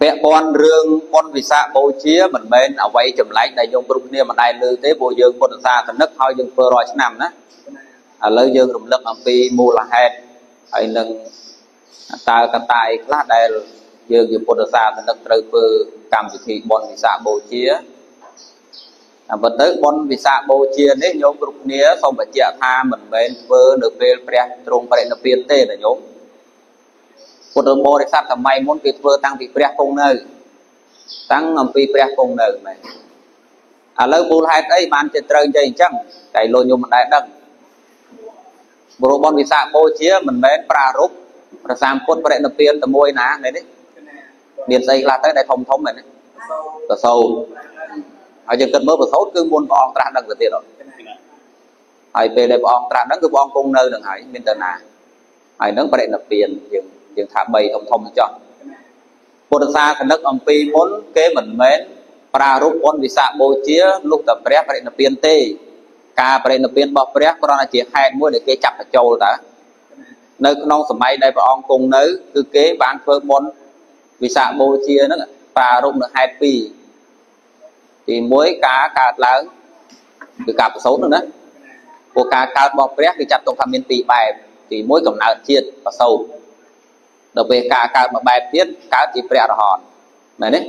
ពាក់ព័ន្ធរឿងបុណ្យវិសាខបូជាមិនមែនអ្វីចម្លែកដែលយើងគ្រប់គ្នាមិនដែលលើទេព្រោះយើងពុទ្ធសាសនិកហើយយើងធ្វើរាល់ឆ្នាំណាឥឡូវយើងរំលឹកអំពីមូលហេតុហើយនឹងតើកត្តាអីខ្លះដែលយើងជាពុទ្ធសាសនិកត្រូវធ្វើកម្មវិធីបុណ្យវិសាខបូជាតែប៉ុន្តែបុណ្យវិសាខបូជានេះញោមគ្រប់គ្នាសូមបញ្ជាក់ថាមិនមែនធ្វើនៅពេលព្រះទ្រង់បរិនិព្វានទេណាញោម ពុទ្ធបរិស័ទសម័យមុនគេធ្វើតាំងពីព្រះគង់នៅ តាំងអំពីព្រះគង់នៅមែនឥឡូវមូលហេតុអីបានជាត្រូវនិយាយអញ្ចឹងតែលោកញោមមិនដែលដឹងបរិបនវិសាខបូជាមិនមែនប្រារព្ធប្រសាមពុទ្ធបរិនិព្វានតែមួយណាមែនទេមានស្អីខ្លះទៅដែលធំធំមែនទេប្រសូតហើយយើងគិតមើលប្រសូតគឺមុនព្រះអង្គត្រាស់ដឹងទៅទៀតហើយពេលដែលព្រះអង្គត្រាស់ដឹងគឺព្រះអង្គគង់នៅនឹងហើយមានទៅណាហើយនឹងបរិនិព្វានយើង យើងថា3ធំធំចោះពុទ្ធសាសនិកអំពីមុនគេមិនមែនប្រារព្ធបុណ្យវិសាខបូជាលុះតែព្រះបរិនិព្វានទេ ការបរិនិព្វានរបស់ព្រះគ្រាន់តែជាហេតុមួយដែលគេចាប់បញ្ចូលតើនៅក្នុងសម័យដែលព្រះអង្គគង់នៅគឺគេបានធ្វើបុណ្យវិសាខបូជាហ្នឹងប្រារព្ធនៅហេតុពីរទី1ការកើតឡើងគឺការប្រសូតហ្នឹងណាព្រោះការកើតរបស់ព្រះគឺចាត់ទុកថាមានពីរបែបទី1កំណើតជាតិប្រសូត ដល់ពេលការកើតមួយបែបទៀតកើតជាព្រះអរហន្តមែនទេ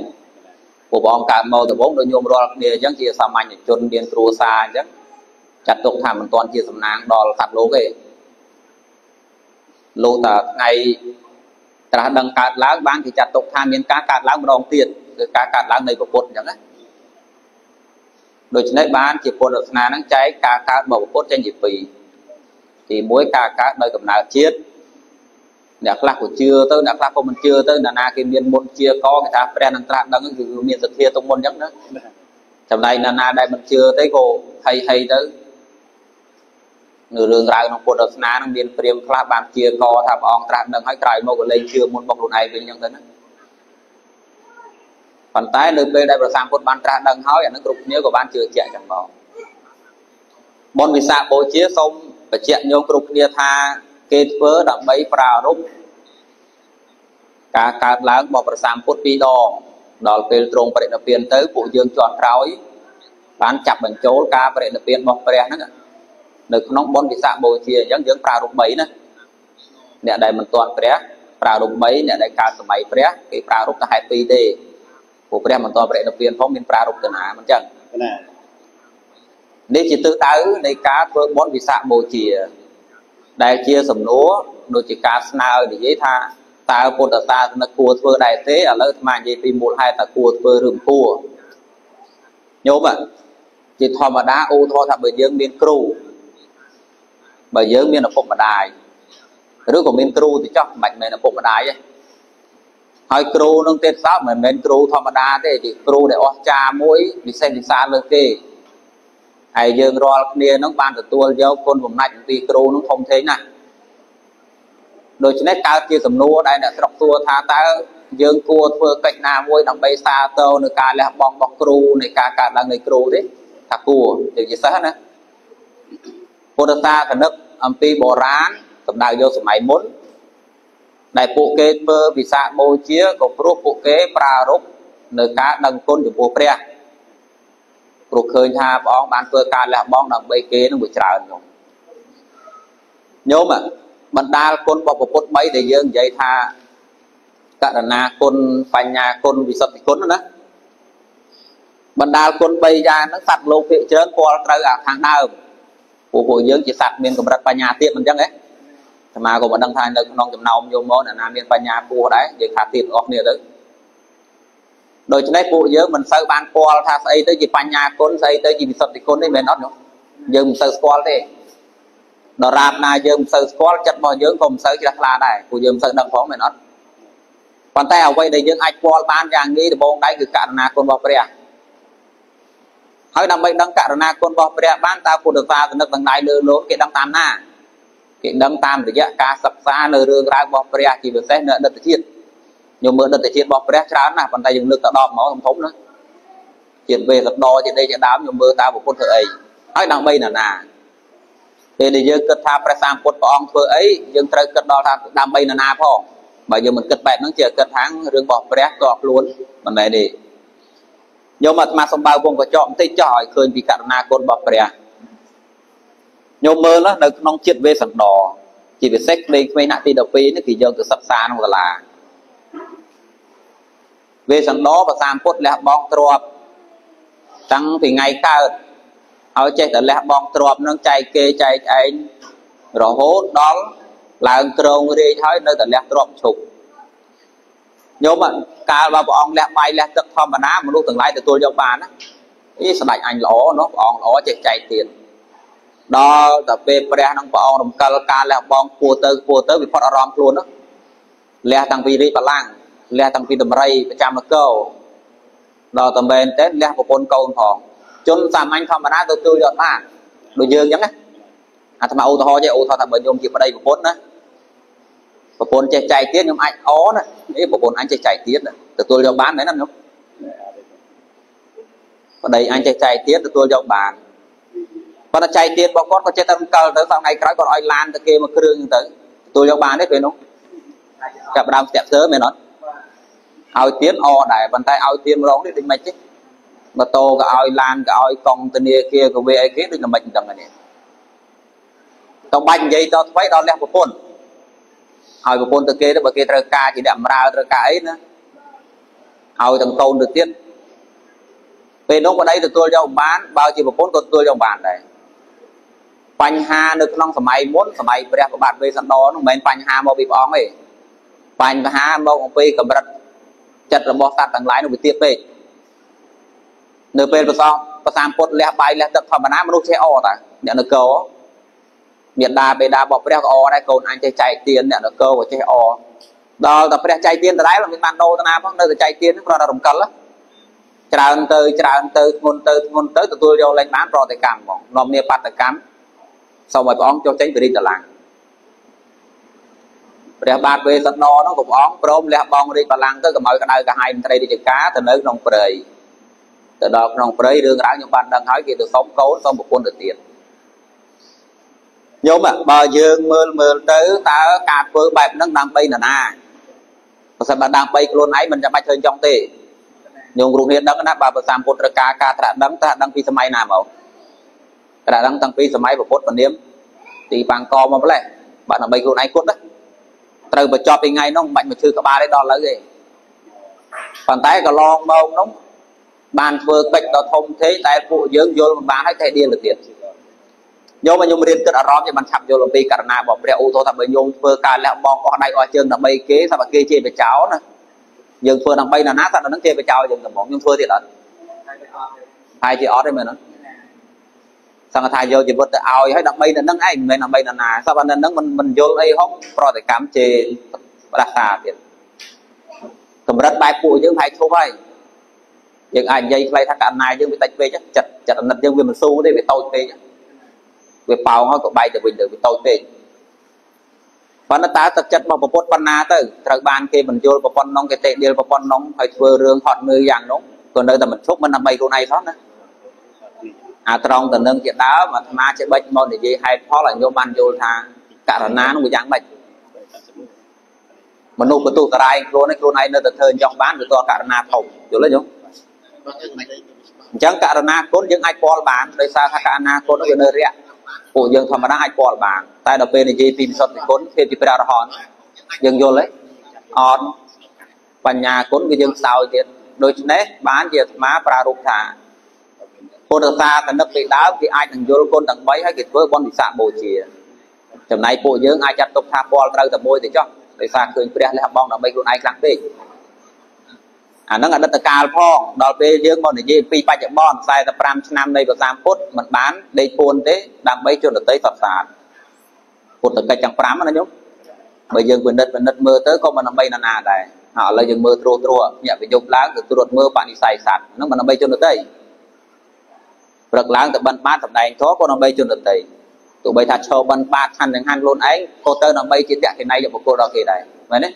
ពួកព្រះអង្គកើតមកដំបូងដូចញោមរាល់គ្នាអញ្ចឹងជាសាមញ្ញជនមានគ្រួសារអញ្ចឹងចាត់ទុកថាមិនទាន់ជាសំណាងដល់សត្វលោកទេលោកតែថ្ងៃត្រាស់ដឹងកើតឡើងបានគេចាត់ទុកថាមានការកើតឡើងម្ដងទៀតគឺការកើតឡើងនៃពុទ្ធអញ្ចឹងណាដូច្នេះបានជាពុទ្ធសាសនាហ្នឹងចែកការកើតរបស់ពុទ្ធចេញជាពីរទី1ការកើតដោយកំណើតជាតិ អ្នកខ្លះក៏ជឿទៅអ្នកខ្លះក៏មិនជឿទៅអ្នកណាគេមានមុនជាកគេថាព្រះនឹងត្រាស់ដឹងគឺមានសទ្ធាទៅមុនអញ្ចឹងណាចំណែកអ្នកណាដែលមិនជឿទេក៏ហីហីទៅនៅរឿងរ៉ាវក្នុងពុទ្ធសាសនានឹងមានព្រាមខ្លះបានជាកថាព្រះអង្គត្រាស់ដឹងហើយក្រោយមកក៏លែងជឿមុនមកខ្លួនឯងវិញអញ្ចឹងទៅណាប៉ុន្តែនៅពេលដែលព្រះសម្ពុទ្ធបានត្រាស់ដឹងហើយអានឹងគ្រប់គ្នាក៏បានជឿជាក់ចឹងមកបុណ្យវិសាខបូជាសូមបញ្ជាក់ញោមគ្រប់គ្នាថាគេធ្វើដើម្បីប្រារព្ធ ការកើតឡើងរបស់ព្រះសម្ពុទ្ធពីរដងដល់ពេលទ្រង់បរិនិព្វានទៅពួកយើងជាន់ក្រោយបានចាប់បញ្ចូលការបរិនិព្វានរបស់ព្រះហ្នឹងនៅក្នុងបុណ្យវិសាខបូជាអញ្ចឹងយើងប្រារព្ធ3ណាអ្នកដែលមិនទាន់ព្រះប្រារព្ធ3អ្នកដែលកើតសម័យព្រះគេប្រារព្ធតែហេតុ2ទេព្រោះព្រះមិនទាន់បរិនិព្វានផងមានប្រារព្ធទៅណាមិនអញ្ចឹងណានេះជាទិសដៅនៃការធ្វើបុណ្យវិសាខបូជា ដែលជាសំណួរដូចជាការស្នើនិយាយថា តើពុទ្ធសាសនិកគួរធ្វើដែរទេឥឡូវអាត្មានិយាយពីមូលហេតុតើគួរធ្វើឬមិនគួរញោមជាធម្មតាអូធរថាបើយើងមានគ្រូបើយើងមានឪពុកម្ដាយឬក៏មានគ្រូទៅចោះមិនមែនឪពុកម្ដាយទេហើយគ្រូនឹងទៀតសោតមិនមែនគ្រូធម្មតាទេជាគ្រូដែលអស្ចារ្យមួយពិសេសពិសាលើគេហើយយើងរាល់គ្នានឹងបានទទួលយកគុណបំណាច់អំពីគ្រូនឹងធំធេងណាស់ ដូច្នេះកើតជាសំណួរដែលអ្នកស្រុកសួរថាតើយើងគួរធ្វើកិច្ចណាមួយដើម្បីសាទរនៅការលះបង់របស់គ្រូនៃការកើតឡើងនៃគ្រូទេថាគួរជាពិសេសណាពុទ្ធសាសនិកអំពីបុរាណសម្ដៅយកសម័យមុនដែលពួកគេធ្វើវិសាខបូជាក៏ព្រោះពួកគេប្រារព្ធនៅការដឹងគុណចំពោះព្រះព្រោះឃើញថាព្រះអង្គបានធ្វើការលះបង់ដើម្បីគេនឹងវាច្រើនញោមញោម បណ្ដាលគុណរបស់ពុទ្ធ3ដែលយើងនិយាយថាករណាគុណបញ្ញាគុណវិសុទ្ធិគុណណាបណ្ដាលគុណ3យ៉ាងហ្នឹងសត្វលោកភាគច្រើនពាល់ត្រូវអាខាងដើមពួកពួកយើងជាសត្វមានកម្រិតបញ្ញាទៀតមិនអញ្ចឹងទេអាមាក៏មិនដឹងថានៅក្នុងចំណោមយោមមកអ្នកណាមានបញ្ញាពោះដែរនិយាយថាទៀតអស់គ្នាទៅដូច្នេះពួកយើងមិនសូវបានស្គាល់ថាស្អីទៅជាបញ្ញាគុណស្អីទៅជាវិសុទ្ធិគុណទេមែនអត់នោះយើងមិនសូវស្គាល់ទេ ដរាបណាយើងមិនសូវស្គាល់ចិត្តរបស់យើងក៏មិនសូវជ្រះថ្លាដែរពួកយើងមិនសូវដឹងផងមែនអត់ប៉ុន្តែអ្វីដែលយើងអាចស្គាល់បានយ៉ាងងាយដំបូងដៃគឺករណាគុណរបស់ព្រះហើយដើម្បីដឹងករណាគុណរបស់ព្រះបានតើពុទ្ធសាសនិកទាំងឡាយលើលោកគេដឹងតាមណាគេដឹងតាមរយៈការសិក្សានៅរឿងរ៉ាវរបស់ព្រះជាពិសេសនៅអតីតជាតិខ្ញុំមើលអតីតជាតិរបស់ព្រះច្រើនណាស់ប៉ុន្តែយើងលើកទៅ10ហ្មងធំណាជាតិវេកដជាតិអីជាដើមខ្ញុំមើលតើពុទ្ធធ្វើអីហើយដើម្បីណាណា ពេលដែលយើងគិតថាព្រះសម្ពុទ្ធព្រះអង្គធ្វើអីយើងត្រូវគិតដល់ថាដើម្បីណាណាផងបើយើងមិនគិតបែបហ្នឹងជាគិតថារឿងរបស់ព្រះតបខ្លួនមិនមែនទេញោមអាត្មាសម្បើវងកញ្ចក់បន្តិចចោះឲ្យឃើញពីករណាគុណរបស់ព្រះញោមមើលនៅក្នុងចិត្តវេសន្តរជាពិសេសក្មេងៗណាក់ទី12នេះគេយកទៅសិក្សាក្នុងសាលាវេសន្តរប្រសាមពុទ្ធលះបង់ទ្របតាំងពីថ្ងៃកើត ឲ្យចេះតែលះបង់ទ្របនឹងចែកគេចែកឯងរហូតដល់ឡើងក្រងរាជហើយនៅតែលះទ្របឈប់ញោមកាលបើព្រះអង្គលះបាយលះទឹកធម្មតាមនុស្សទាំងឡាយទទួលយកបានណាអីស្ដេចអញល្អនោះព្រះអង្គល្អចេះចែកទៀតដល់តែពេលព្រះនឹងព្រះអង្គរំកិលការលះបង់ពួរទៅពួរទៅវាផុតអារម្មណ៍ខ្លួននោះលះតាំងពីរាជបលាំងលះតាំងពីតម្រៃប្រចាំនគរដល់តែមែនតើលះប្រពន្ធកូនផង ជនសាមញ្ញធម្មតាទទួលយកបានដូចយើងអញ្ចឹងណាអាត្មាឧទាហរណ៍ចេះឧទាហរណ៍ថាបើខ្ញុំជាប្តីប្រពន្ធណាប្រពន្ធចេះចែកទៀតខ្ញុំអាចអណាអេប្រពន្ធអញចេះចែកទៀតទទួលយកបានមែនណាខ្ញុំប្តីអញចេះចែកទៀតទទួលយកបានប៉ុន្តែចែកទៀតរបស់គាត់ក៏ចេះតែរំកិលទៅថ្ងៃក្រោយគាត់ឲ្យឡានទៅគេមកគ្រឿងទៅទទួលយកបានទេពេលនោះចាប់ដើមស្ទាក់ស្ទើមែនអត់ឲ្យទៀតអដែរប៉ុន្តែឲ្យទៀតម្ដងនេះដូចមិនទេ ម៉ូតូក៏ឲ្យឡានក៏ឲ្យកង់ធនាគារក៏វាអីគេដូចតែមិនដឹងនេះទៅបាច់និយាយតថ្មីដល់លះប្រពន្ធឲ្យប្រពន្ធទៅគេទៅបើគេត្រូវការជាអ្នកបម្រើត្រូវការអីណាឲ្យទាំងកូនទៅទៀតពេលនោះប្តីទទួលយកបានបើជាប្រពន្ធក៏ទទួលយកបានដែរបញ្ហានៅក្នុងសម័យមុនសម័យព្រះប្របាទវេស្សន្តរនោះមិនមែនបញ្ហាមកពីព្រះអង្គទេបញ្ហាមកអំពីកម្រិតចិត្តរបស់សត្វទាំងឡាយនោះវាទៀតពេក នៅពេលប្រសងប្រសាមពុតលះបាយលះទឹកធម្មតាមនុស្សចេះអតាអ្នកនគរមេដាបេដារបស់ព្រះក៏អដែរកូនអញចេះចែកទៀនអ្នកនគរក៏ចេះអដល់តែព្រះចែកទៀនដដែលមិនបានដោតាណាផងនៅតែចែកទៀនគ្រាន់តែរំកិលច្រើនទៅច្រើនទៅធ្ងន់ទៅធ្ងន់ទៅទទួលយកលែងបានប្រតិកម្មហ្មងនាំគ្នាបដកម្មសូមឲ្យព្រះអង្គចុះចេញពីរាជតឡាំងព្រះបាទវេស្សន្តរនោះក៏ព្រះអង្គព្រមលះបង់រាជបល្ល័ង្កទៅកុំឲ្យក្តៅក្រហាយមន្ត្រីរាជការទៅនៅក្នុងព្រៃ ទៅដល់ក្នុងព្រៃរឿងរ៉ាវខ្ញុំបានដឹងហើយគេទៅសុំកូនសុំប្រពន្ធទៅទៀតញោមបើយើងមើលមើលទៅតើការធ្វើបែបហ្នឹងដើម្បីនរណាបើសិនបើដើម្បីខ្លួនឯងមិនចាំបាច់ធ្វើចង់ទេញោមគ្រូគ្នាដឹងណាបើប្រសាមពុទ្ធរការការត្រាក់ដឹងត្រាក់ដឹងពីសម័យណាមកត្រាក់ដឹងតាំងពីសម័យពុទ្ធពនាមទីបាំងកមកម្លេះបើដើម្បីខ្លួនឯងគត់ណាត្រូវបញ្ចប់ពីថ្ងៃនោះមិនបាច់មកឈឺក្បាលទេដល់ឥឡូវទេប៉ុន្តែកន្លងមកនោះ បានធ្វើកិច្ចដ៏ធំធេងតែពួកយើងយល់មិនបានហើយតែដៀលទៅទៀតញោមខ្ញុំរៀនគិតអារម្មណ៍ជាបានឆាប់យល់អំពីករណីរបស់ព្រះឧទាហរណ៍ថាបើញោមធ្វើការលះបង់អស់ដៃអស់ជើងដើម្បីគេថាបើគេជាបចោណាយើងធ្វើដើម្បីណាណាថាដល់នឹងជាបចោយើងកំងខ្ញុំធ្វើទៀតអត់ហើយជាអត់ទេមែនអត់សង្ឃថាយកជីវិតទៅឲ្យហើយដើម្បីនៅនឹងឯងមិនមែនដើម្បីនរណាសពនៅនឹងមិនមិនយល់អីហុកប្រតិកម្មជេប្រសាទៀតកម្រិតបែបពួកយើងហើយឈប់ហើយ យើងអាចនិយាយខ្លីថាករណីយើងវាតិចពេកចិត្តចិត្តអាណិតយើងវាមិនស៊ូទេវាតូចពេកវាប៉ោងហើយក៏បែកទៅវិញទៅវាតូចពេកប៉ុន្តែតើទឹកចិត្តរបស់ប្រពុតប៉ុណ្ណាទៅត្រូវបានគេបញ្យល់ប្រព័ន្ធនងគេទេដៀលប្រព័ន្ធនងហើយធ្វើរឿងហត់នឿយយ៉ាងនោះក៏នៅតែមិនឈប់មិនដើម្បីខ្លួនឯងផងណាអាត្រង់ទៅនឹងជាដើមអាត្មាជាបិចមកនិយាយហេតុផលឲ្យញោមបានយល់ថាករណានោះវាយ៉ាងម៉េចមនុស្សបន្ទុះតរាយខ្លួនឯងខ្លួនឯងនៅតែធ្វើអញ្ចឹងបានវាតករណាធំយល់ទេញោម អញ្ចឹងករណាគុណយើងអាចពាល់បានដោយសារថាករណាគុណវានៅរយៈពួកយើងធម្មតាអាចពាល់បានតែដល់ពេលនិយាយពីវិសុទ្ធិគុណភាពជាព្រះអរហន្តយើងយល់ទេអត់បញ្ញាគុណគឺយើងខ្សោយទៀតដូច្នេះបានជាអាត្មាប្រារព្ធថាពុទ្ធសាសនិកពីដើមគេអាចនឹងយល់គុណទាំង3ហើយគេធ្វើបុណ្យវិសាខបូជាចំណែកពួកយើងអាចចាត់ទុកថាពាល់ត្រូវតែមួយទៅចុះដោយសារឃើញព្រះលះបង់ដើម្បីខ្លួនឯងខ្លាំងពេក អាហ្នឹងអតីតកាលផងដល់ពេលយើងមកនិយាយពីបច្ចុប្បន្ន45ឆ្នាំនៃប្រសាមពុទ្ធមិនបានដេកពួនទេដើម្បីជនដតីសត្វសាទពុទ្ធកិច្ចទាំង5ណាញោមបើយើងពិនិត្យពិនិត្យមើលទៅក៏មិនដើម្បីណានាដែរហើយឥឡូវយើងមើលត្រួសត្រួសញាក់វិយុបឡើងទៅត្រួតមើលបនិស័យសត្វហ្នឹងមិនដើម្បីជនដតីព្រឹកឡើងទៅបិណ្ឌបាតសម្ដែងធម៌ក៏ដើម្បីជនដតីទោះបីថាឈរបិណ្ឌបាតឆាន់ទាំងហាន់ខ្លួនឯងក៏ទៅដើម្បីជាតេកិណៃយកបុគ្គលដល់គេដែរមែនទេ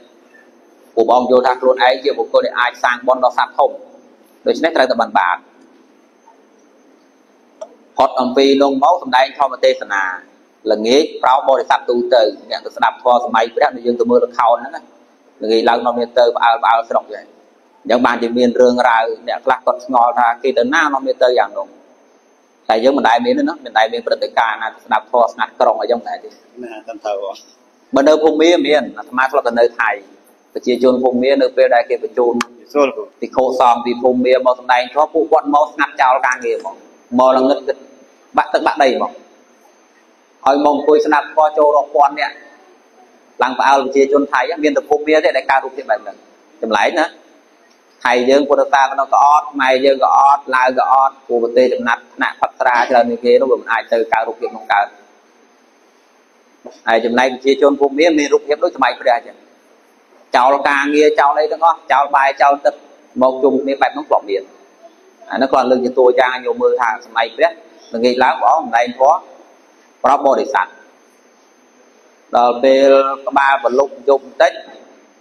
ពួកបងយល់ថាខ្លួនឯងជាបុគ្គលដែលអាចសាងបុណ្យដល់សត្វធំដូច្នេះត្រូវតែបិណ្ឌបាតផុតអំពីលងមកសម្ដែងធម្មទេសនាល្ងាចប្រោបរិស័ទទូទៅអ្នកទៅស្ដាប់ធម៌សម័យព្រះដែលយើងទៅមើលលខោនហ្នឹងល្ងាចឡើងនាំគ្នាទៅផ្អើលផ្អើលស្រុកយ៉ាងអញ្ចឹងបានជាមានរឿងរ៉ាវអ្នកខ្លះគាត់ឆ្ងល់ថាគេទៅណានាំគ្នាទៅយ៉ាងនោះតែយើងមិនដែលមានទេណាមិនដែលមានព្រឹត្តិការណ៍ណាស្ដាប់ធម៌ស្ងាត់ក្រុងអីចឹងតែទេណាតាមទៅបើនៅភូមិមានអាត្មាធ្លាប់ទៅនៅថៃ ប្រជាជនភូមិនៅពេលដែលគេបញ្ជូនពីខោសំពីភូមិមកសំដែងធម៌ពួកគាត់មកស្ងាត់ចោលការងារមកមកល្ងឹតបាក់ទឹកបាក់ដីមកឲ្យមកអង្គុយស្ដាប់ធម៌ចូលរាប់ពាន់នាក់ឡើងផ្អើលប្រជាជនថៃមានតែភូមិមានទេដែលការរូបភាពបែបហ្នឹងចម្លែកណាថៃយើងពុទ្ធសាសនាក៏អត់ម៉ែយើងក៏អត់ឡាវក៏អត់ព្រោះប្រទេសចំណាត់ថ្នាក់ផាត់ត្រាច្រើននេះគេនោះវាមិនអាចទៅកើតរូបភាពក្នុងកើតហើយចំណែកប្រជាជនភូមិមានមានរូបភាពដូចសម័យព្រះអញ្ចឹង ចោលការងារចោលអីទាំងអស់ចោលបាយចោលទឹកមកជុំគ្នាបែបនោះធ្លាប់មានអានោះគាត់លើកជាតួយ៉ាងយកមើលថាសម័យព្រះល្ងាចឡើងព្រះអង្គម្ដែងធម៌ប្របបរិស័ទដល់ពេលក្បាលបលុកយប់បន្តិច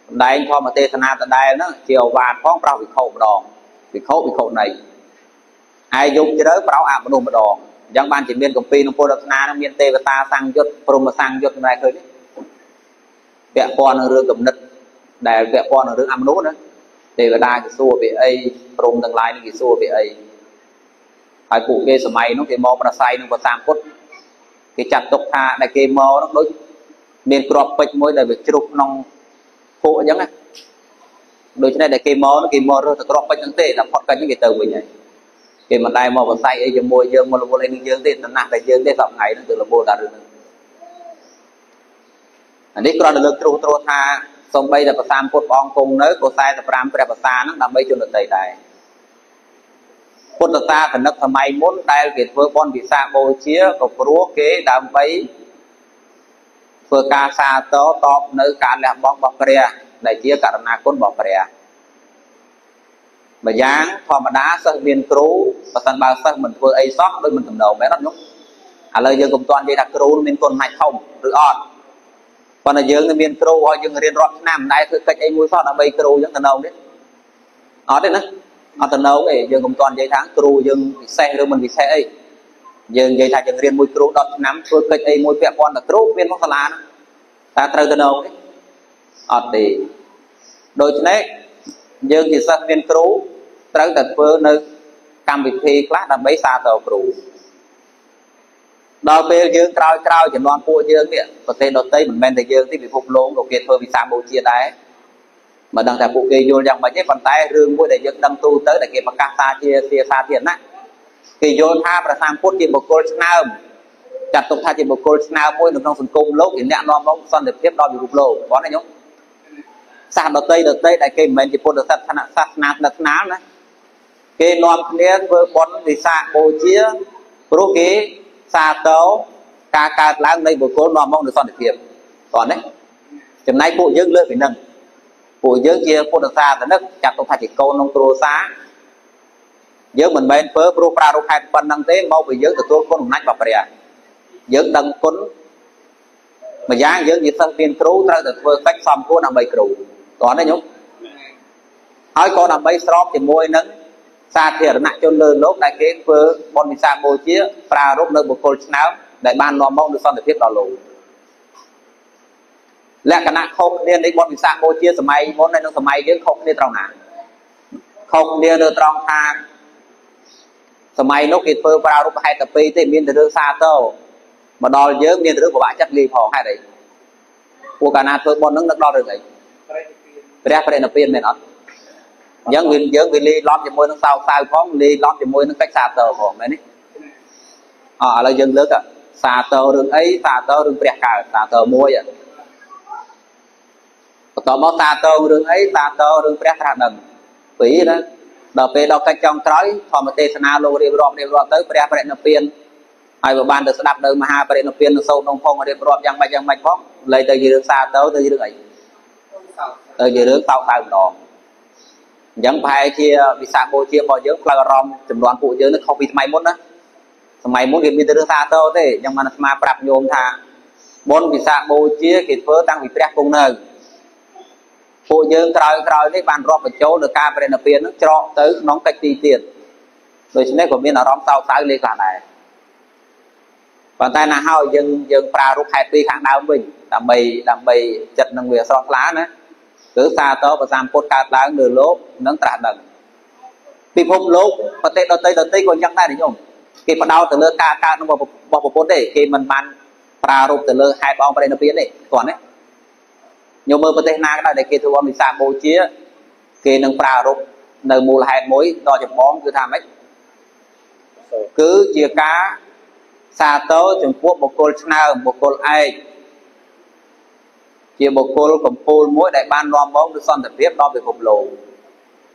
សម្ដែងធម្មទេសនាដដែលហ្នឹងជាអវាទផងប្រោះវិខោម្ដងវិខោវិខោនៃហើយយប់ជ្រៅប្រោះអមនុស្សម្ដងអញ្ចឹងបានជាមានកម្ពីក្នុងពុទ្ធសាសនាហ្នឹងមានទេវតាសង្យុត្តព្រហ្មសង្យុត្តសម្រាប់ឃើញពាក់ព័ន្ធនឹងរឿងគំនិត ដែលពាក់ព័ន្ធនឹងរឿងអមនុស្សណាទេវតាគេសួរពីអីព្រមទាំងឡាយនេះគេសួរពីអីហើយពួកគេសម័យនោះគេមកប្រស័យនឹងព្រះសម្ពុទ្ធគេចាត់ទុកថាដែលគេមកនោះដូចមានក្របពេជ្រមួយដែលវាជ្រុះក្នុងភក់អញ្ចឹងណាដូច្នេះដែលគេមកគេមករើសតែក្របពេជ្រហ្នឹងទេតែផុតកិច្ចហ្នឹងគេទៅវិញហើយគេមិនដែលមកប្រស័យអីជាមួយយើងមករវល់អីនឹងយើងទេតំណាស់តែយើងទេសប្តាហ៍ថ្ងៃហ្នឹងគឺរវល់តែរឿងហ្នឹងអានេះគ្រាន់តែលើកត្រួសត្រាថា សំបីតែប្រសាមពុទ្ធព្រះអង្គគង់នៅក៏45ព្រះប្រសាហ្នឹងដើម្បីជនដតីដែរពុទ្ធសាសនិកសម័យមុនដែលគេធ្វើបន់វិសាបូជាក៏ព្រោះគេដើម្បីធ្វើការសាទរតបនៅការលះបង់របស់ព្រះដែលជាករណាគុណរបស់ព្រះម្យ៉ាងធម្មតាសិស្សមានគ្រូបើសិនបើសិស្សមិនធ្វើអីសោះដូចមិនតំណងមែនអត់ញោមឥឡូវយើងកុំទាន់និយាយថាគ្រូមានគុណម៉ាច់ធំឬអត់ ប៉ុន្តែយើងមានគ្រូឲ្យយើងរៀនរាប់ឆ្នាំមិនដែលធ្វើកិច្ចអីមួយសោះដើម្បីគ្រូអញ្ចឹងតំណងទេអត់ទេណាអត់តំណងទេយើងកុំទាន់និយាយថាគ្រូយើងពិសេសឬមិនពិសេសអីយើងនិយាយថាយើងរៀនមួយគ្រូ10ឆ្នាំធ្វើកិច្ចអីមួយពាក់ព័ន្ធទៅគ្រូមានមកសាលាណាតើត្រូវតំណងទេអត់ទេដូច្នេះយើងជាសិស្សមានគ្រូត្រូវតែធ្វើនៅកម្មវិធីខ្លះដើម្បីសាទរគ្រូ ដល់ពេលយើងក្រោយក្រោយចំនួនពួកយើងនេះប្រទេសដទៃមិនមែនតែយើងទេពិភពលោកក៏គេធ្វើវិសាបូជាដែរមិនដឹងថាពួកគេយល់យ៉ាងម៉េចទេប៉ុន្តែរឿងមួយដែលយើងដឹងទូទៅដែលគេប្រកាសថាជាជាសាធារណៈគេយល់ថាប្រសាមពុទ្ធជាបុគ្គលឆ្នើមចាត់ទុកថាជាបុគ្គលឆ្នើមមួយនៅក្នុងសង្គមលោកជាអ្នកនាំមកសន្តិភាពដល់ពិភពលោកបងណាញោមសាសដតីដតីដែលគេមិនមែនជាពុទ្ធសាសនាសាសនាស្និទ្ធស្នាលណាគេនាំគ្នាធ្វើបុណ្យវិសាខបូជាព្រោះគេ សាទរការកើតឡើងនៃបុគ្គលនាំមកនូវសន្តិភាពគាត់ណាចំណែកពួកយើងលើសពីនឹងពួកយើងជាពុទ្ធសាសនិកចាត់ទុកថាជាកូនក្នុងគ្រួសារយើងមិនមែនធ្វើព្រោះប្រារព្ធហេតុប៉ុណ្ណឹងទេមកពីយើងទទួលគុណអំណាចរបស់ព្រះយើងដឹងគុណម្យ៉ាងយើងជាសិស្សមានគ្រូត្រូវតែធ្វើកិច្ចសំគួរដើម្បីគ្រូតោះណាញោមហើយក៏ដើម្បីស្របជាមួយនឹង សាធារណជនលើលោកដែលគេធ្វើបុណ្យវិសាខបូជាប្រារព្ធនៅបុគ្គលឆ្នើមដែលបាននាំមកនូវសន្តិភាពដល់លោកលក្ខណៈខុសគ្នានៃបុណ្យវិសាខបូជាសម័យមុនហើយនិងសម័យយើងខុសគ្នាត្រង់ណាខុសគ្នានៅត្រង់ថាសម័យនោះគេធ្វើប្រារព្ធហេតុតែពីរទេមានតែរឿងសាទរមកដល់យើងមានរឿងពិបាកចិត្តលីផងហេតុអីពួកកាលណាធ្វើបុណ្យនឹងនឹកដល់រឿងអីព្រះព្រះនិព្វានមែនអត់ អញ្ចឹងវាយើងវាលេឡំជាមួយនឹងសោកសៅផងលេឡំជាមួយនឹងកិច្ចសាទរផងមែនទេអឥឡូវយើងលើកសាទររឿងអីសាទររឿងព្រះកើតសាទរមួយបន្តមកសាទររឿងអីសាទររឿងព្រះត្រាស់ដឹងពីរណាដល់ពេលដល់កិច្ចចុងក្រោយធម្មទេសនាលោករៀបរាប់រៀបរាប់ទៅព្រះបរិនិព្វានហើយបើបានទៅស្ដាប់នៅមហាបរិនិព្វាននៅសោតក្នុងផងរៀបរាប់យ៉ាងម៉េចយ៉ាងម៉េចផងលេទៅជារឿងសាទរទៅជារឿងអីទៅជារឿងតោកតៅម្ដង អញ្ចឹងប្រហែលជាវិសាបូជារបស់យើងផ្លូវអារម្មណ៍ចំនួនពួកយើងនឹងខុសពីសម័យមុនណាសម័យមុនគេមានតែរឿងសាទរទេអញ្ចឹងបានអាត្មាប្រាប់ញោមថាបុណ្យវិសាបូជាគេធ្វើតាំងពីព្រះគង់នៅពួកយើងក្រោយក្រោយនេះបានរាប់បញ្ចូលនៅការប្រណិពាននឹងច្រកទៅក្នុងកិច្ចទីទៀតដូច្នេះក៏មានអារម្មណ៍សោកសៅលេខ្លះដែរប៉ុន្តែណាហើយយើងយើងប្រើរូបហេតុពីរខាងដើមវិញដើម្បីដើម្បីចិត្តនឹងវាស្រស់ថ្លាណា គឺសាទរប្រសាមពុទ្ធកើតឡើងលើលោកនឹងត្រាស់ដឹងពិភពលោកប្រទេសដទៃដទៃក៏យ៉ាងដែរញោមគេបដោតទៅលើការកើតរបស់របស់ពុទ្ធទេគេមិនបានប្រារព្ធទៅលើហេតុបងប្រេណពៀនទេគ្រាន់ទេញោមមើលប្រទេសណាក៏ដោយដែលគេធ្វើវិសាបូជា គេនឹងប្រារព្ធនៅមូលហេតុមួយដល់ចម្បងគឺថាម៉េចគឺជាការសាទរចំពោះបុគ្គលឆ្នើមបុគ្គលឯក ជាបុគ្គលកម្ពូលមួយដែលបាននាំមកនូវសន្តិភាពដល់ពិភពលោក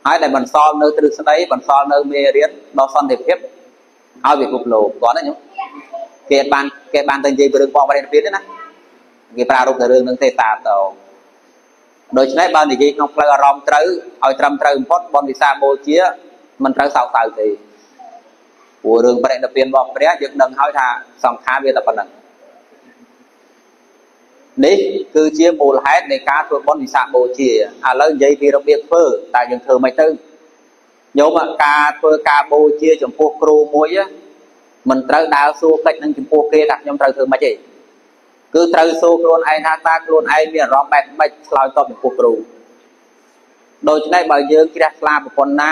ហើយដែលបន្សល់នៅទ្រឹស្ដីបន្សល់នៅមេរៀនដល់សន្តិភាពឲ្យពិភពលោកគាត់ណាញោមគេបានគេបានទៅនិយាយពីរឿងបងប្អូនភាពទេណាគេប្រារព្ធតែរឿងនឹងទេតាតោដូច្នេះបើនិយាយក្នុងផ្លូវអារម្មណ៍ត្រូវឲ្យត្រឹមត្រូវបំផុតបនវិសាបូជាមិនត្រូវសោកសៅទេព្រោះរឿងបរិនិព្វានរបស់ព្រះយើងដឹងហើយថាសង្ខារវាតែប៉ុណ្្នឹង នេះគឺជាមូលហេតុនៃការធ្វើបុណ្យវិសាខបូជាឥឡូវនិយាយពីរបៀបធ្វើតើយើងធ្វើមិនទៅញោមការធ្វើការបូជាចំពោះគ្រូមួយមិនត្រូវដើរសួរកិច្ចនឹងចំពោះគេថាខ្ញុំត្រូវធ្វើម៉េចទេគឺត្រូវសួរខ្លួនឯងថាតើខ្លួនឯងមានអារម្មណ៍បែបម៉េចឆ្លើយតបចំពោះគ្រូដូច្នេះបើយើងជ្រះថ្លាប្រពន្ធណា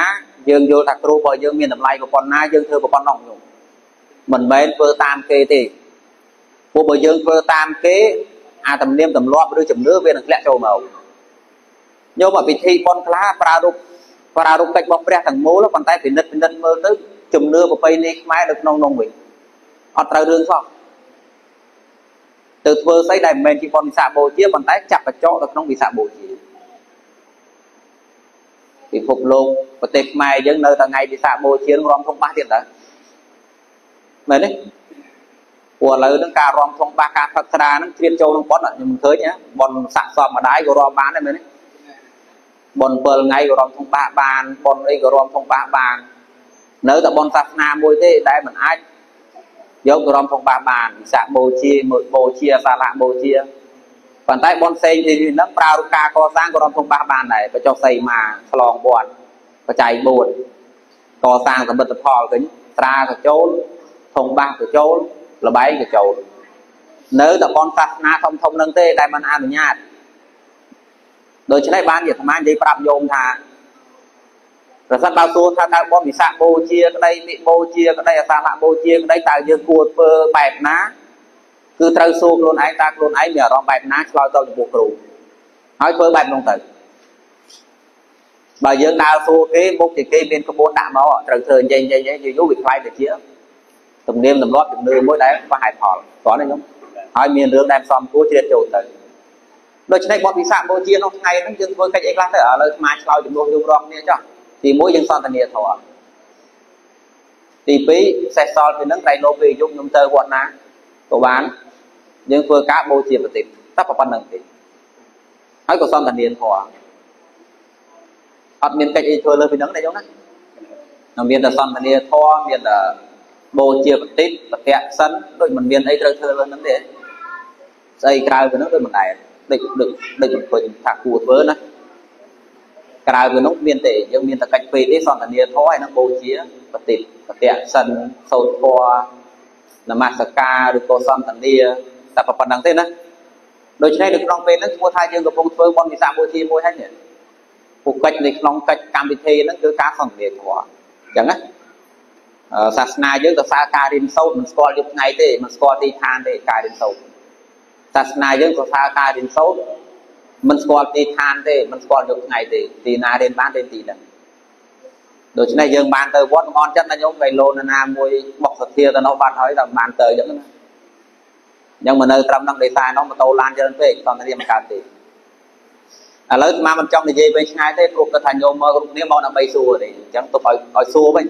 យើងយល់ថាគ្រូរបស់យើងមានតម្លៃប្រពន្ធណាយើងធ្វើប្រពន្ធនោះញោមមិនមែនធ្វើតាមគេទេពួកបើយើងធ្វើតាមគេ អាទំនៀមទម្លាប់ឬជំនឿវានឹងធ្លាក់ចូលមកញោមពិធីបន់ខ្លះប្រើរូបប្រើរូបកិច្ចរបស់ព្រះទាំងមូលប៉ុន្តែពិនិត្យពិនិត្យមើលទៅជំនឿប្រពៃណីខ្មែរនៅក្នុងនោះវិញអត់ត្រូវរឿងសោះទៅធ្វើស្អីដែលមិនមែនជាបន់វិសាបូជាប៉ុន្តែចាប់កញ្ចក់នៅក្នុងវិសាបូជាពិភពលោកប្រទេសខ្មែរយើងនៅតែថ្ងៃវិសាបូជារំធំបាសទៀតតើមែនទេ ព្រោះឥឡូវហ្នឹងការរំធំបាសការផឹកស្រាហ្នឹងជ្រៀតចូលក្នុងប៉ុនខ្ញុំមិនឃើញណាប៉ុនសាក់សពម្ដាយក៏រំបានដែរមែនទេប៉ុន7ថ្ងៃក៏រំធំបាសបានប៉ុនអីក៏រំធំបាសបាននៅតែប៉ុនសាសនាមួយទេដែលមិនអាចយកទៅរំធំបាសបានវិសាបូជាមួយបូជាសាលៈបូជាប៉ុន្តែប៉ុនផ្សេងទីនេះហ្នឹងប្រើរូបការកសាងក៏រំធំបាសបានដែរបច្ចុះសីមាឆ្លងវត្តបច្ច័យ4កសាងសមិទ្ធផលឃើញត្រាក៏ចូលធំបាសក៏ចូល លបែងក៏ចូលនៅតែបនសាសនាធំធំនឹងទេដែលមិនអនុញ្ញាតដូច្នេះបានជាអាត្មានិយាយប្រាប់យោមថាប្រសិនបើសួរថាតើបនវិសាខបូជាក្តីនិបូជាក្តីអសាលបូជាក្តីតើយើងគួរធ្វើបែបណាគឺត្រូវសួរខ្លួនឯងតើខ្លួនឯងមានអារម្មណ៍បែបណាឆ្លើយតបចំពោះគ្រូហើយធ្វើបែបនោះទៅបើយើងដើរសួរគេមុខជាគេមានក្បួនដាក់មកត្រូវធ្វើអញ្ចឹងអញ្ចឹងយូរយូរវាខ្លាយទៅជា ទំនៀមទម្លាប់ជំនឿមួយដែលខ្វះហេតុផលគ្រាន់តែខ្ញុំហើយមានរឿងដែលផ្សំគួរជ្រៀតចូលទៅដូច្នេះបទវិសាខបូជាក្នុងថ្ងៃហ្នឹងយើងធ្វើកិច្ចអីខ្លះទៅឥឡូវស្មាឆ្លោយចំនួនយើងរកគ្នាចុះទី1យើងសន្តានាធម៌ទី2សេះសល់ពីហ្នឹងត្រៃលោពេលយុគខ្ញុំទៅវត្តណាក៏បានយើងធ្វើការបូជាប្រតិបតែប៉ុណ្្នឹងទេហើយក៏សន្តានាធម៌អត់មានកិច្ចអីធ្វើលើពីហ្នឹងទេយល់ណាមានតែសន្តានាធម៌មានតែ បូជាបន្តិចប្រតិសិនដូចមិនមានអីត្រូវធ្វើលើហ្នឹងទេស្អីក្រៅពីហ្នឹងដូចមិនដែរដូចដូចដូចមិនឃើញថាគួរធ្វើណាក្រៅពីនោះមានទេយើងមានតែកិច្ចពេកទេសន្តានាធម៌ហើយនឹងបូជាបតិបតិសិនសោតធម៌នមស្ការឬក៏សន្តានាតែប៉ុណ្្នឹងទេណាដូច្នេះនៅក្នុងពេលហ្នឹងឈ្មោះថាយើងកំពុងធ្វើបុណ្យវិសាបូជាមួយហើយនេះពួកកិច្ចនៅក្នុងកិច្ចកម្មវិធីហ្នឹងគឺការសន្តានាធម៌អញ្ចឹងណា សាសនាយើងទៅសារការរៀនសូត្រមិនស្គាល់យប់ថ្ងៃទេមិនស្គាល់ទីឋានទេការរៀនសូត្រសាសនាយើងក៏សារការរៀនសូត្រមិនស្គាល់ទីឋានទេមិនស្គាល់យប់ថ្ងៃទេទីណារៀនបានរៀនទីហ្នឹងដូច្នេះយើងបានទៅវត្តអនចិត្តណាញោមគេលោនណាមួយបុកសធាទៅនោះបាត់ហើយតែបានទៅអញ្ចឹងណាអញ្ចឹងមកនៅត្រឹមហ្នឹងដេសានោះម៉ូតូឡានច្រើនពេកតន្ត្រីមិនកើតទេឥឡូវស្មាមិនចង់និយាយវិញឆ្ងាយទេព្រោះគាត់ថាញោមមកគ្រប់គ្នាមកដើម្បីសួរទេអញ្ចឹងទៅឲ្យឲ្យសួរវិញ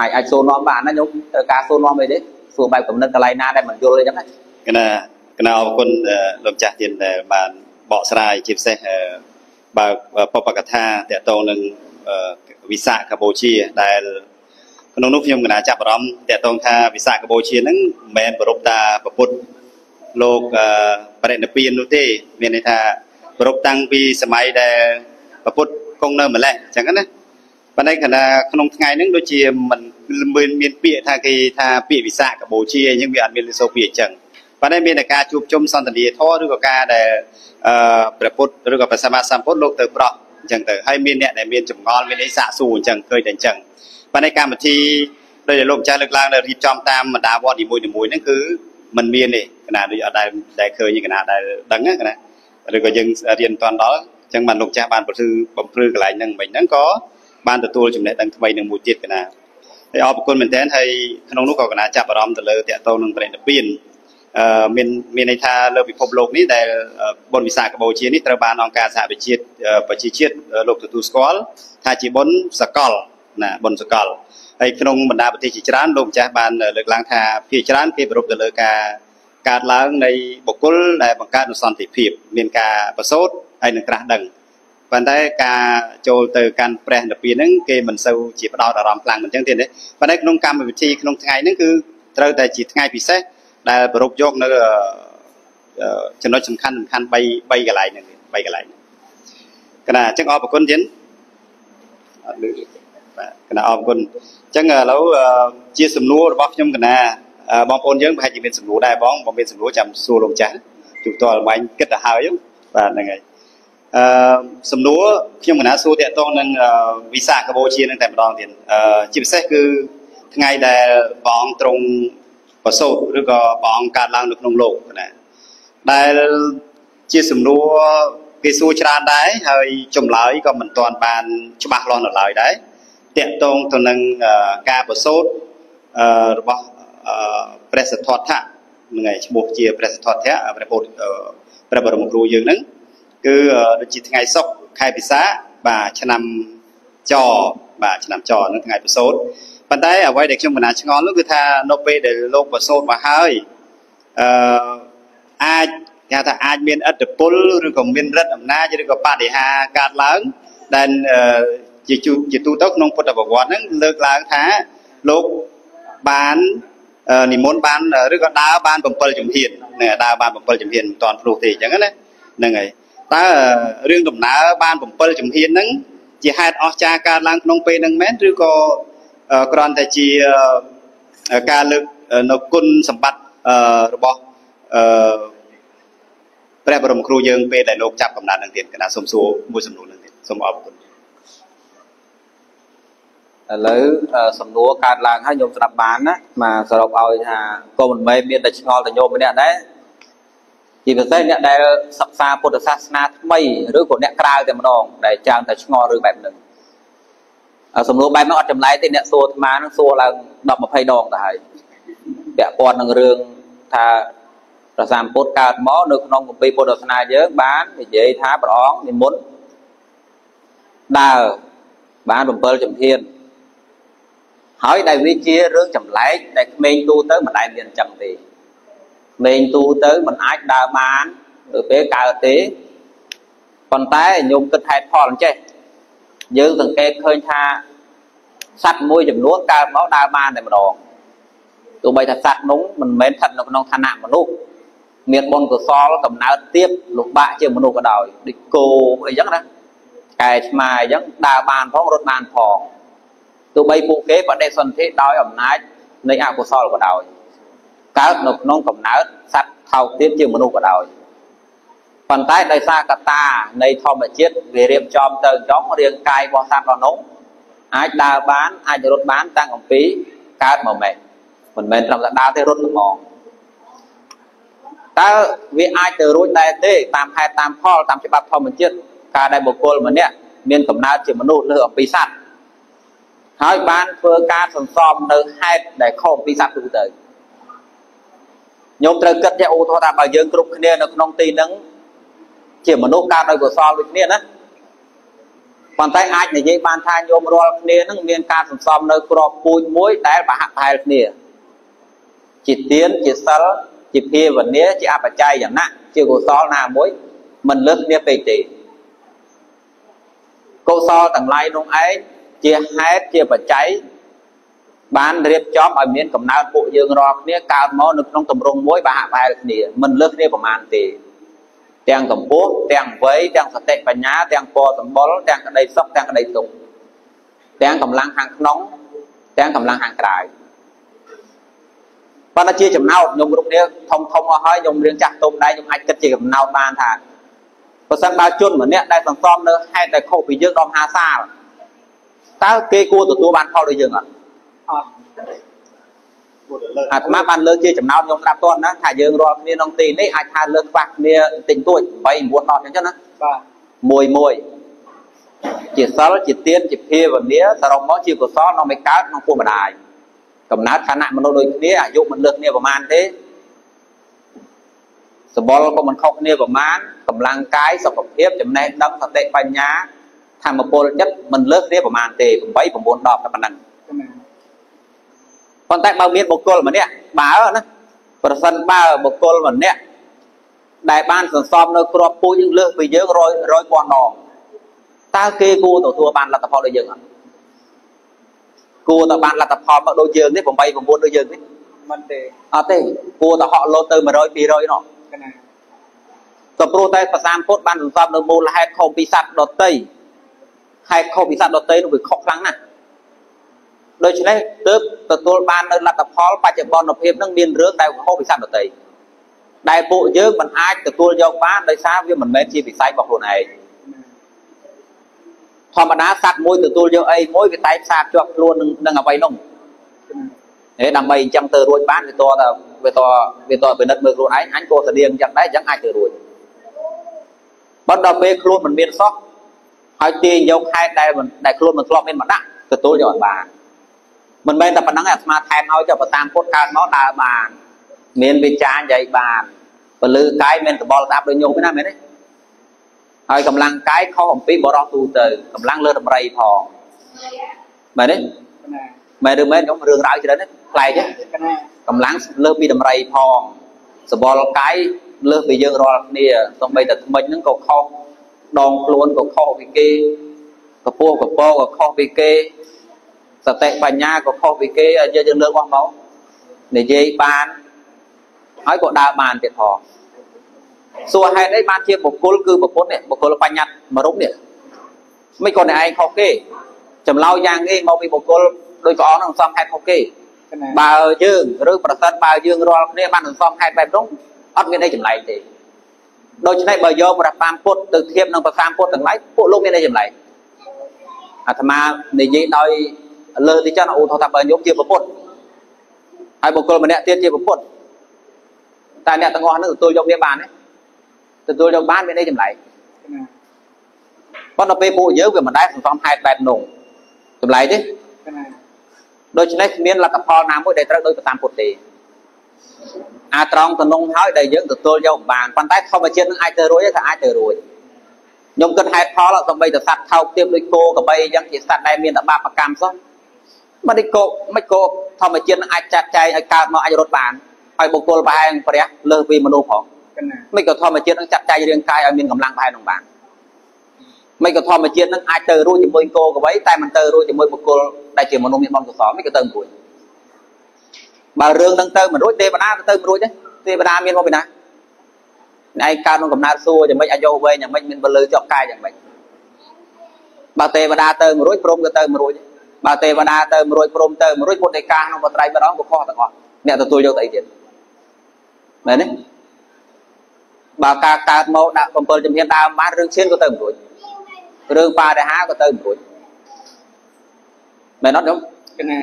អាចអាចសួរនាំបានណាញោមត្រូវការសួរនាំអីទេសួរបែបកំណត់កន្លែងណាដែលមិនយល់អញ្ចឹងណាកណាកណាអរគុណលោកចាស់ទៀតដែលបានបកស្រាយជាពិសេសបើបបកថាតកតងនឹងវិសាកម្ពុជាដែលក្នុងនោះខ្ញុំកណាចាប់អារម្មណ៍តកតងថាវិសាកម្ពុជាហ្នឹងមិនមែនប្រពតាប្រពុតលោកបរិនិព្វាននោះទេ មានន័យថាប្រពតាំងពីសម័យដែលប្រពុតគង់នៅម្លេះអញ្ចឹងណា ប៉ុន្តែគណៈក្នុងថ្ងៃហ្នឹងដូចជាមិនមានមានពាក្យថាគេថាពាក្យវិសាកម្ពុជាអញ្ចឹងវាអត់មានលិសូពាក្យអញ្ចឹងប៉ុន្តែមានតែការជួបជុំសន្ទនាធម៌ឬក៏ការដែលអឺព្រះពុទ្ធឬក៏ព្រះសម្មាសម្ពុទ្ធលោកទៅប្រោះអញ្ចឹងទៅហើយមានអ្នកដែលមានចម្ងល់មានអីសាកសួរអញ្ចឹងឃើញតែអញ្ចឹងប៉ុន្តែកម្មវិធីដោយដែលលោកម្ចាស់លើកឡើងដែលរៀបចំតាមបណ្ដាវត្តនីមួយៗហ្នឹងគឺมันមានទេកណាដូចអត់ដែលដែលឃើញកណាដែលដឹងណាកណាឬក៏យើងរៀនមិនតាន់ដល់អញ្ចឹងបានលោកចាស់បានប្រព្រឹត្តបំភ្លឺកន្លែងហ្នឹងមិញហ្នឹងក៏ បានទទួលចំណេះដឹងថ្មីនឹងមួយទៀតកណាហើយអរគុណមែនទែនហើយក្នុងនោះក៏កណាចាប់អារម្មណ៍ទៅលើតកតងនឹងប្រតិភិនអឺមានមានន័យថាលើពិភពលោកនេះដែលបុណ្យវិសាខបូជានេះត្រូវបានអង្គការសហវិជាតិប្រជាជាតិលោកទទួលស្គាល់ថាជាបុណ្យសកលណាបុណ្យសកលហើយក្នុងបណ្ដាប្រទេសជាច្រើនលោកម្ចាស់បានលើកឡើងថាភាគច្រើនគេប្រពទៅលើការកើតឡើងនៃបុគ្គលដែលបង្កើតនូវសន្តិភាព មានការប្រសូតហើយនឹងក្រាស់ដឹង ប៉ុន្តែការចូលទៅកាន់ព្រះនិព្វានហ្នឹងគេមិនសូវជាផ្ដោតអារម្មណ៍ខ្លាំងមិនចឹងទេណាប៉ុន្តែក្នុងកម្មវិធីក្នុងថ្ងៃហ្នឹងគឺត្រូវតែជាថ្ងៃពិសេសដែលប្រពយកនៅចំណុចសំខាន់សំខាន់3 3កន្លែងហ្នឹង3កន្លែងកណាអញ្ចឹងអរគុណទៀតអត់លឺបាទកណាអរគុណអញ្ចឹងឥឡូវជាសំណួររបស់ខ្ញុំកណាបងប្អូនយើងប្រហែលជាមានសំណួរដែរបងបើមានសំណួរចាំសួរលោកចាស់ជួបតលបាញ់គិតទៅហើយបាទហ្នឹងហើយ អឺសំណួរខ្ញុំកណាសួរតាក់ទងនឹងវីសាកម្ពុជានឹងតែម្ដងទៀតអឺជាពិសេសគឺថ្ងៃដែលព្រះអង្គទ្រង់ប្រសូតឬក៏ព្រះអង្គកើតឡើងនៅក្នុងលោកណាដែលជាសំណួរគេសួរច្រើនដែរហើយចម្លើយក៏មិនទាន់បានច្បាស់លាស់នៅឡើយដែរតាក់ទងទៅនឹងការប្រសូតរបស់ព្រះសទ្ធត្ថៈហ្នឹងហើយឈ្មោះជាព្រះសទ្ធត្ថៈព្រះពុទ្ធព្រះបរមគ្រូយើងហ្នឹង គឺដូចជាថ្ងៃសុក្រខែពិសាបាទឆ្នាំចបាទឆ្នាំចនឹងថ្ងៃប្រសូតប៉ុន្តែអ្វីដែលខ្ញុំមិនណាឆ្ងល់នោះគឺថានៅពេលដែលលោកប្រសូតមកហើយអឺអាចគេថាអាចមានអត្តពលឬក៏មានរិទ្ធអំណាចឬក៏បដិហាកើតឡើងដែលជាជាទូទៅក្នុងពុទ្ធប្រវត្តិហ្នឹងលើកឡើងថាលោកបាននិមន្តបានឬក៏ដើរបាន7ជំហានដើរបាន7ជំហានមិនតាន់ភ្លោះទេអញ្ចឹងណាហ្នឹងហើយ តើរឿងដំណើរបាន7ជំហានហ្នឹងជាហេតុអស្ចារ្យកើតឡើងក្នុងពេលហ្នឹងមែនឬក៏គ្រាន់តែជាការលើកនៅគុណសម្បត្តិរបស់ព្រះបរមគ្រូយើងពេលដែលលោកចាប់កំណត់នឹងទៀតកណាសូមសួរមួយសំណួរនឹងទៀតសូមអរគុណឥឡូវសំណួរកើតឡើងហើយញោមស្ដាប់បានណាមកសរុបឲ្យថាក៏មិនមែនមានតែឆ្ងល់តែញោមម្នាក់ដែរ ជាពិសេសអ្នកដែលសិក្សាពុទ្ធសាសនាថ្មីឬក៏អ្នកក្រៅតែម្ដងដែលចាំតែឆ្ងល់ឬបែបហ្នឹងសំណួរបែបហ្នឹងអត់ចម្លែកទេអ្នកសួរអាត្មាហ្នឹងសួរឡើង10 20ដងទៅហើយពាក់ព័ន្ធនឹងរឿងថាព្រះសម្ពុទ្ធកើតមកនៅក្នុងគម្ពីរពុទ្ធសាសនាយើងបាននិយាយថាព្រះអង្គនិមន្តដើរបាន7ជំហានហើយដែលវាជារឿងចម្លែកដែលក្មេងទូទៅមិនដែលមានអញ្ចឹងទេក្មេងទូទៅមិនអាចដើរបានទៅពេលកើតទេប៉ុន្តែញោមគិតហេតុផលអញ្ចេះយើងសង្កេតឃើញថាសត្វមួយចំនួនកើតមកដើរបានតែម្ដងទោះបីថាសត្វនោះមិនមែនស្ថិតនៅក្នុងឋានៈមនុស្សមានបុណ្យកុសលកំណើតទៀបលំបាកជាមនុស្សក៏ដោយដូចគោអីចឹងណាកែឆ្មាអីចឹងដើរបានផងរត់បានផងទោះបីពួកគេបដិសន្ធិដោយអំណាចនៃអកុសលក៏ដោយ កើតនៅក្នុងកំណើតសត្វថោកទៀតជាមនុស្សក៏ដោយប៉ុន្តែដោយសារកតានៃធម្មជាតិវារៀបចំទៅចង់រាងកាយរបស់សត្វរបស់នោះអាចដើរបានអាចរត់បានតាំងអំពីកើតមកម៉េចមិនមែនត្រឹមតែដើរទេរត់ហ្មងតើវាអាចទៅរួចដែរទេតាមហេតុតាមផលតាមច្បាប់ធម្មជាតិការដែលបុគ្គលម្នាក់មានកំណើតជាមនុស្សលើអំពីសត្វហើយបានធ្វើការសន្សំនៅហេតុដែលខុសពីសត្វទូទៅ ញោមត្រូវគិតចេះឧទាហរណ៍ថាបើយើងគ្រប់គ្នានៅក្នុងទីហ្នឹងជាមនុស្សកើតដោយកុសលដូចគ្នាណាប៉ុន្តែអាចនិយាយបានថាញោមរាល់គ្នានឹងមានការសន្សំនៅក្របពូជមួយដែលប្រហាក់ប្រហែលគ្នាជាទៀនជាសិលជាភាវនាជាអបច្ច័យយ៉ាងណាជាកុសលណាមួយមិនលើសគ្នាពេកទេកុសលទាំងឡាយនោះឯងជាហេតុជាបច្ច័យ បានរៀបចំឲ្យមានកំណើតពួកយើងរាល់គ្នាកើតមកនៅក្នុងទម្រង់មួយបាហាក់ប្រហែលគ្នាមិនលើសគ្នាប្រមាណទេទាំងកម្ពស់ទាំងវ័យទាំងសតិបញ្ញាទាំងពណ៌សម្បុរទាំងក្តីសុខទាំងក្តីទុក្ខទាំងកម្លាំងខាងក្នុងទាំងកម្លាំងខាងក្រៅប៉ុន្តែជាចំណោទខ្ញុំគ្រប់គ្នាធំធំអស់ហើយខ្ញុំរៀងចាស់ទុំដែរខ្ញុំអាចគិតជាចំណោទបានថាបើសិនបើជនម្នាក់ដែលសន្សំនៅហេតុតែខុសពីយើងដល់50សាលតើគេគួរទទួលបានផលដូចយើងអត់ អត់អាត្មាបានលើកជាចំណោទខ្ញុំស្ដាប់តន់ណាថាយើងរាល់គ្នាក្នុងទីនេះអាចថាលើកខ្វះគ្នាតិចតួច8 9 10អញ្ចឹងណាបាទមួយមួយជាសិលជាទានជាភាវនាសរុបមកជាកុសលនាំឲ្យកើតក្នុងពុកម្ដាយកំណើតឋានៈមនុស្សដូចគ្នាអាយុមិនលើសគ្នាប្រមាណទេសបល់ក៏មិនខុសគ្នាប្រមាណកម្លាំងកាយសុខភាពចំណេះដឹងសតិបញ្ញាធម្មពលចិត្តមិនលើសគ្នាប្រមាណទេ8 9 10តែប៉ុណ្ណឹង ប៉ុន្តែបើមានបុគ្គលម្នាក់បើណាប្រសិនបើបុគ្គលម្នាក់ដែលបានសន្សំនៅក្របពូជយើងលើសពីយើងរយរយពាន់ដងតើគេគួរទទួលបានលទ្ធផលដូចយើងអត់គួរតែបានលទ្ធផលមកដូចយើងទេ8 9ដូចយើងទេមិនទេអត់ទេគួរតែហក់លោទៅ100 200នោះក៏ព្រោះតែប្រសាមពុទ្ធបានសន្សំនៅមូលហេតុខុសពីសត្វដតីហេតុខុសពីសត្វដតីនោះវាខុសខ្លាំងណាស់ ដូច្នេះទើបទទួលបាននៅលទ្ធផលបច្ចុប្បន្នភាពនឹងមានរឿងដែលខុសពីសត្វដតីដែលពួកយើងមិនអាចទទួលយកបានដោយសារវាមិនមែនជាវិស័យរបស់ខ្លួនឯងធម្មតាសត្វមួយទទួលយកអីមួយវាតែផ្សារជាប់ខ្លួននឹងនឹងអ្វីនោះហេដើម្បីអញ្ចឹងទៅរួចបានវាតតែវាតវាតពិនិត្យមើលខ្លួនឯងអញក៏ស្តៀងអញ្ចឹងដែរអញ្ចឹងអាចទៅរួចបើដល់ពេលខ្លួនមិនមានសោះហើយទាញយកខែដែលដែលខ្លួនមិនធ្លាប់មានមកដាក់ទទួលយកអត់បាន មិនមែនតែប៉ុណ្្នឹងអាស្មាថែមឲ្យទៅបើតាមពុតកើតមកដើរបាន មានវិចារនិយាយបានពលឺកាយមានតបល់ស្ដាប់ដូចញោមទេណាមែនទេហើយកម្លាំងកាយខុសអំពីបរោះទូទៅកម្លាំងលើតម្រៃផងមែនទេមែនឬមែនខ្ញុំរឿងរ៉ាវច្រើនផ្លែកទេកម្លាំងលើពីតម្រៃផងសបល់កាយលើសពីយើងរាល់គ្នាសំបីតែថ្មិចហ្នឹងក៏ខុសដងខ្លួនក៏ខុសពីគេកពោះកពោក៏ខុសពីគេ សតិបញ្ញាក៏ខុសពីគេយើងយើងលើកអស់មកនិយាយបានហើយក៏ដើរបានទៀតផងសួរហេតុអីបានជាបុគ្គលគឺបុគ្គលនេះបុគ្គលបញ្ញត្តិមួយរូបនេះមិនគាត់ឯងខុសគេចម្លើយយ៉ាងនេះមកពីបុគ្គលដោយព្រះអង្គនឹងសំហេតុខុសគេបើយើងឬប្រសិនបើយើងរាល់គ្នាបានសន្សំហេតុបែបនោះអត់មានអីចម្លែកទេដូច្នេះបើយកព្រះតាមពុទ្ធទៅធៀបនឹងព្រះតាមពុទ្ធទាំងឡាយពួកលោកមានអីចម្លែកអាត្មានិយាយដោយ លើទីចឹងឧទាហរណ៍ថាបើខ្ញុំជាពុទ្ធហើយបុគ្គលម្នាក់ទៀតជាពុទ្ធតែអ្នកទាំងអស់នឹងទទួលយកវាបានទេទទួលយកបានមានអីចម្លែកប៉ុន្តែពេលពួកយើងវាមិនដែលសន្សំហេតុបែបនោះចម្លែកទេដូច្នេះគ្មានលទ្ធផលណាមួយដែលត្រូវដោយតាមពុទ្ធទេអាត្រង់តំណងហើយដែលយើងទទួលយកបានប៉ុន្តែធម្មជាតិនឹងអាចទៅរួចថាអាចទៅរួចខ្ញុំគិតហេតុផលសំបីតសត្វថោកទៀបដូចគោក្របីអញ្ចឹងជាសត្វដែលមានតបាបកម្មសោះ មិនគោមិនគោធម្មជាតិនឹងអាចចាត់ចែងឲ្យកើតមកអាចរត់បានហើយបុគ្គលប្រហែលព្រះលើសពីមនុស្សផងមិនក៏ធម្មជាតិនឹងចាត់ចែងរាងកាយឲ្យមានកម្លាំងប្រហែលនឹងបានមិនក៏ធម្មជាតិនឹងអាចទៅរួចជាមួយគោក្របីតែមិនទៅរួចជាមួយបុគ្គលដែលជាមនុស្សមានបុណ្យកុសលមិនក៏ទៅរួចបើរឿងនឹងទៅមិនរួចទេវតាទៅមិនរួចទេទេវតាមានមកពីណាឯងកើតក្នុងកំណើតសួរយ៉ាងម៉េចអាយុវែងយ៉ាងម៉េចមានពលឺជាប់កាយយ៉ាងម៉េចបើទេវតាទៅមិនរួចព្រមក៏ទៅមិនរួច បើទេវតាទៅមិនរួចព្រមទៅមិនរួចពុទ្ធិកាក្នុងបត្រៃម្ដងក៏ខុសទាំងអស់អ្នកទទួលយកទៅអីទៀតមែនទេបើការកើតមកដាក់7ជំហានដើមបានរឿងឈានក៏ទៅមិនរួចរឿងបរិហាក៏ទៅមិនរួចមែនអត់ខ្ញុំគណា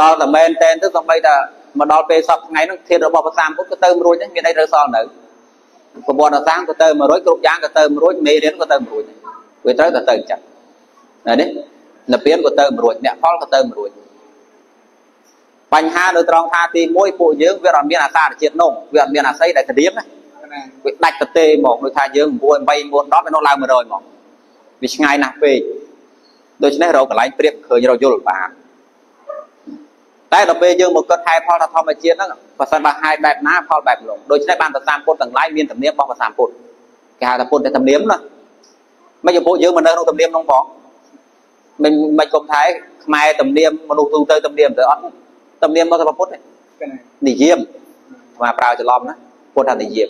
ដល់តែមែនតែនទៅសំបីតែមកដល់ពេលសពថ្ងៃហ្នឹងធាតរបស់ព្រះសាមពុទ្ធក៏ទៅមិនរួចដែរមានអីត្រូវសល់នៅប្រព័ន្ធអសាងក៏ទៅមិនរួចគ្រប់យ៉ាងក៏ទៅមិនរួចមេរៀនក៏ទៅមិនរួចវាត្រូវតែទៅអញ្ចឹងណានេះ និព្វានក៏ទៅមិនរួចអ្នកផលក៏ទៅមិនរួចបញ្ហានៅត្រង់ថាទី1ពួកយើងវាអត់មានអាសារជាតិនោះវាអត់មានអាស័យដែលក្តៀមណាវាដាច់ទៅទេមកដូចថាយើង9 8 9 10វានោះឡើង100មកវាឆ្ងាយណាស់ពេកដូច្នេះរកកន្លែងព្រៀបឃើញរយល់បានតែដល់ពេលយើងមកគិតហេតុផលថាធម្មជាតិហ្នឹងបើសិនបើហេតុបែបណាផលបែបនោះដូច្នេះបានប្រសាមពុទ្ធទាំងឡាយមានទំនៀមរបស់ប្រសាមពុទ្ធគេហៅថាពុទ្ធតែទំនៀមណាមិនចំពោះយើងមិននៅក្នុងទំនៀមនោះផង មិនមិនគុំថែខ្មែរទំនៀមមនុស្សទូទៅទំនៀមទៅអត់ទំនៀមរបស់ពុទ្ធនិយមស្មាប្រើច្រឡំណាពុទ្ធថានិយម